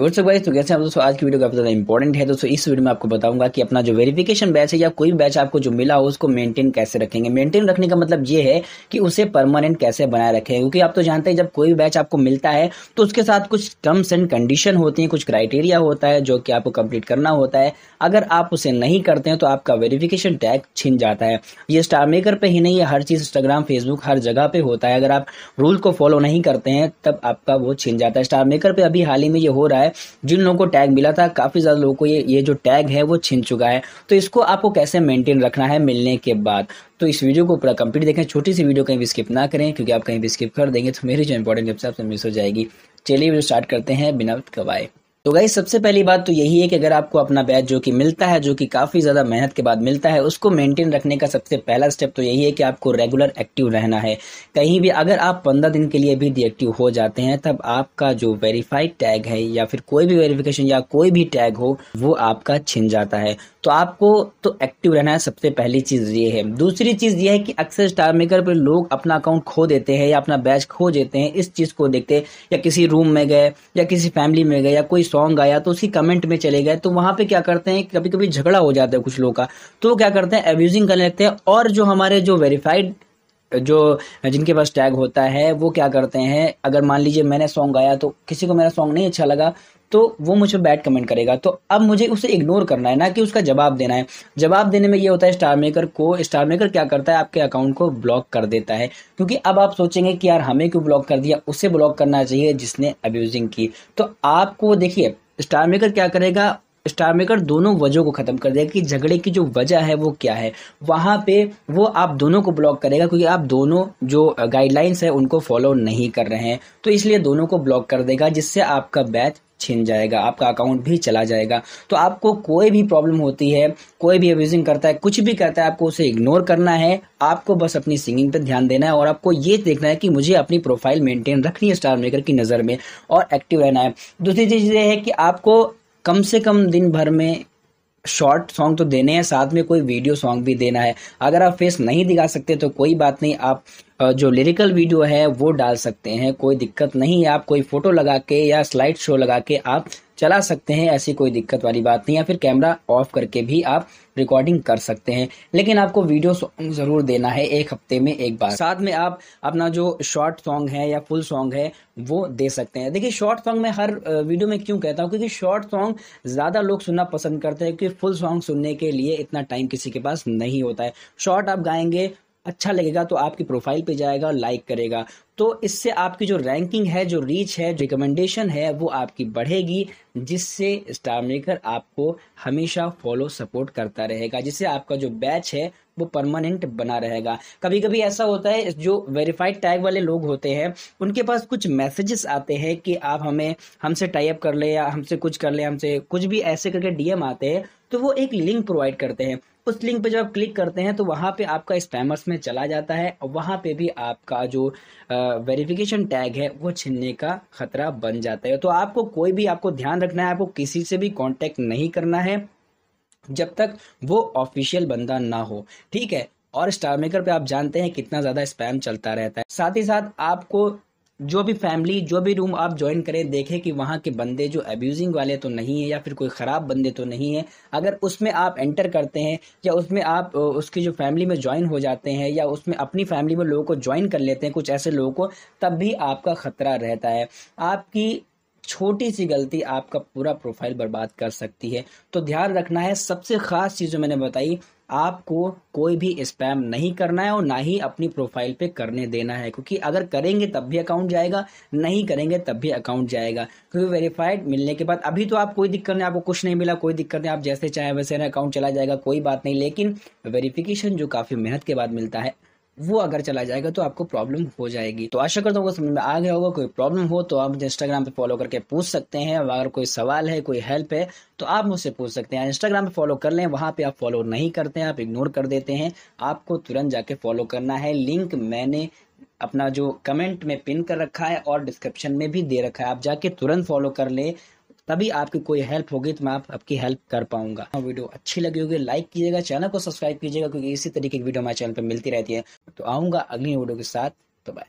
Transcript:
दोस्तों भाई तो कैसे आप दोस्तों? आज की वीडियो काफ़ी ज़्यादा इंपॉर्टेंट है। दोस्तों, इस वीडियो में आपको बताऊँगा कि अपना जो वेरिफिकेशन बैच है या कोई बैच आपको जो मिला हो, उसको मेंटेन कैसे रखेंगे। मेंटेन रखने का मतलब ये है कि उसे परमानेंट कैसे बनाए रखें। क्योंकि आप तो जानते हैं, जब कोई बैच आपको मिलता है तो उसके साथ कुछ टर्म्स एंड कंडीशन होती है, कुछ क्राइटेरिया होता है जो कि आपको कंप्लीट करना होता है। अगर आप उसे नहीं करते हैं तो आपका वेरिफिकेशन टैग छिन जाता है। ये स्टार मेकर पे ही नहीं है हर चीज़ इंस्टाग्राम फेसबुक हर जगह पे होता है। अगर आप रूल को फॉलो नहीं करते हैं, तब आपका वो छिन जाता है। स्टार मेकर पे अभी हाल ही में ये हो रहा है जिन लोगों को टैग मिला था, काफ़ी ज़्यादा लोगों को ये ये जो टैग है वो छिन चुका है। तो इसको आपको कैसे मेंटेन रखना है मिलने के बाद? तो इस वीडियो को पूरा कंप्लीट देखें। छोटी सी वीडियो कहीं भी स्किप ना करें, क्योंकि आप कहीं भी स्किप कर देंगे तो मेरी जो इंपॉर्टेंट टिप्स आपसे मिस हो जाएगी। चलिए वीडियो स्टार्ट करते हैं बिना कवाए। तो गाइस सबसे पहली बात तो यही है कि अगर आपको अपना बैच जो कि मिलता है, जो कि काफ़ी ज़्यादा मेहनत के बाद मिलता है, उसको मेंटेन रखने का सबसे पहला स्टेप तो यही है कि आपको रेगुलर एक्टिव रहना है। कहीं भी अगर आप पंद्रह दिन के लिए भी डिएक्टिव हो जाते हैं, तब आपका जो वेरीफाइड टैग है या फिर कोई भी वेरिफिकेशन या कोई भी टैग हो, वो आपका छिन जाता है। तो आपको तो एक्टिव रहना है, सबसे पहली चीज़ ये है। दूसरी चीज़ ये है कि अक्सर स्टार मेकर पर लोग अपना अकाउंट खो देते हैं या अपना बैच खो देते हैं, इस चीज़ को देखते या किसी रूम में गए, या किसी फैमिली में गए, या कोई सॉन्ग आया तो उसी कमेंट में चले गए। तो वहाँ पे क्या करते हैं कभी कभी झगड़ा हो जाता है कुछ लोगों का। तो क्या करते हैं एब्यूजिंग करने लगते हैं। और जो हमारे जो वेरीफाइड जो जिनके पास टैग होता है, वो क्या करते हैं, अगर मान लीजिए मैंने सॉन्ग गाया तो किसी को मेरा सॉन्ग नहीं अच्छा लगा तो वो मुझे बैड कमेंट करेगा। तो अब मुझे उसे इग्नोर करना है ना कि उसका जवाब देना है। जवाब देने में ये होता है स्टार मेकर को स्टार मेकर क्या करता है? आपके अकाउंट को ब्लॉक कर देता है। क्योंकि अब आप सोचेंगे कि यार हमें क्यों ब्लॉक कर दिया? उसे ब्लॉक करना चाहिए जिसने अब्यूजिंग की। तो आपको देखिए स्टार मेकर क्या करेगा? स्टार मेकर दोनों वजहों को खत्म कर देगा कि झगड़े की जो वजह है वो क्या है। वहाँ पे वो आप दोनों को ब्लॉक करेगा क्योंकि आप दोनों जो गाइडलाइंस है उनको फॉलो नहीं कर रहे हैं। तो इसलिए दोनों को ब्लॉक कर देगा जिससे आपका बैच छिन जाएगा, आपका अकाउंट भी चला जाएगा। तो आपको कोई भी प्रॉब्लम होती है, कोई भी अब्यूजिंग करता है, कुछ भी करता है, आपको उसे इग्नोर करना है। आपको बस अपनी सिंगिंग पर ध्यान देना है और आपको ये देखना है कि मुझे अपनी प्रोफ़ाइल मेंटेन रखनी है स्टार मेकर की नज़र में और एक्टिव रहना है। दूसरी चीज़ ये है कि आपको कम से कम दिन भर में शॉर्ट सॉन्ग तो देने हैं, साथ में कोई वीडियो सॉन्ग भी देना है। अगर आप फेस नहीं दिखा सकते तो कोई बात नहीं, आप जो लिरिकल वीडियो है वो डाल सकते हैं, कोई दिक्कत नहीं है। आप कोई फ़ोटो लगा के या स्लाइड शो लगा के आप चला सकते हैं, ऐसी कोई दिक्कत वाली बात नहीं या फिर कैमरा ऑफ़ करके भी आप रिकॉर्डिंग कर सकते हैं। लेकिन आपको वीडियो सॉन्ग ज़रूर देना है, एक हफ़्ते में एक बार। साथ में आप अपना जो शॉर्ट सॉन्ग है या फुल सॉन्ग है, वो दे सकते हैं। देखिए शॉर्ट सॉन्ग में हर वीडियो में क्यों कहता हूँ? क्योंकि शॉर्ट सॉन्ग ज़्यादा लोग सुनना पसंद करते हैं, क्योंकि फुल सॉन्ग सुनने के लिए इतना टाइम किसी के पास नहीं होता है। शॉर्ट आप गाएँगे अच्छा लगेगा तो आपकी प्रोफ़ाइल पे जाएगा लाइक करेगा। तो इससे आपकी जो रैंकिंग है, जो रीच है रिकमेंडेशन है, वो आपकी बढ़ेगी, जिससे स्टार मेकर आपको हमेशा फॉलो सपोर्ट करता रहेगा, जिससे आपका जो बैच है, वो परमानेंट बना रहेगा। कभी कभी ऐसा होता है, जो वेरीफाइड टैग वाले लोग होते हैं, उनके पास कुछ मैसेजेस आते हैं कि आप हमें, हमसे टाइप कर ले या हमसे कुछ कर ले, हमसे कुछ भी ऐसे करके डीएम आते हैं तो वो एक लिंक प्रोवाइड करते हैं। उस लिंक पे जब आप क्लिक करते हैं तो वहाँ पे आपका स्पैमर्स में चला जाता है, और वहाँ पे भी आपका जो वेरिफिकेशन टैग है, वो छिनने का खतरा बन जाता है। तो आपको कोई भी आपको ध्यान रखना है, आपको किसी से भी कांटेक्ट नहीं करना है, जब तक वो ऑफिशियल बंदा ना हो। ठीक है? और स्टार मेकर पे आप जानते हैं कितना ज़्यादा स्पैम चलता रहता है। साथ ही साथ आपको जो भी फैमिली जो भी रूम आप ज्वाइन करें, देखें कि वहाँ के बंदे जो अब्यूजिंग वाले तो नहीं है या फिर कोई ख़राब बंदे तो नहीं है। अगर उसमें आप एंटर करते हैं या उसमें आप उसकी जो फैमिली में ज्वाइन हो जाते हैं या उसमें अपनी फैमिली में लोगों को ज्वाइन कर लेते हैं कुछ ऐसे लोगों को, तब भी आपका खतरा रहता है। आपकी छोटी सी गलती आपका पूरा प्रोफ़ाइल बर्बाद कर सकती है। तो ध्यान रखना है, सबसे खास चीज़ जो मैंने बताई, आपको कोई भी स्पैम नहीं करना है और ना ही अपनी प्रोफ़ाइल पे करने देना है, क्योंकि अगर करेंगे तब भी अकाउंट जाएगा, नहीं करेंगे तब भी अकाउंट जाएगा, क्योंकि वेरीफाइड मिलने के बाद अभी तो आप कोई दिक्कत नहीं, आपको कुछ नहीं मिला, कोई दिक्कत नहीं, आप जैसे चाहे वैसे अकाउंट चला जाएगा, कोई बात नहीं, लेकिन वेरिफिकेशन जो काफ़ी मेहनत के बाद मिलता है वो अगर चला जाएगा तो आपको प्रॉब्लम हो जाएगी। तो आशा करता हूँ समझ में आ गया होगा, कोई प्रॉब्लम हो तो आप मुझे इंस्टाग्राम पे फॉलो करके पूछ सकते हैं। अगर कोई सवाल है, कोई हेल्प है तो आप मुझसे पूछ सकते हैं। इंस्टाग्राम पे फॉलो कर लें, वहाँ पे आप फॉलो नहीं करते हैं, आप इग्नोर कर देते हैं। आपको तुरंत जाके फॉलो करना है। लिंक मैंने अपना जो कमेंट में पिन कर रखा है और डिस्क्रिप्शन में भी दे रखा है। आप जाके तुरंत फॉलो कर ले। तभी आपकी कोई हेल्प होगी तो मैं आप, आपकी हेल्प कर पाऊँगा। वीडियो अच्छी लगी होगी लाइक कीजिएगा चैनल को सब्सक्राइब कीजिएगा क्योंकि इसी तरीके की वीडियो हमारे चैनल पर मिलती रहती है। तो आऊँगा अगली वीडियो के साथ। तो बाय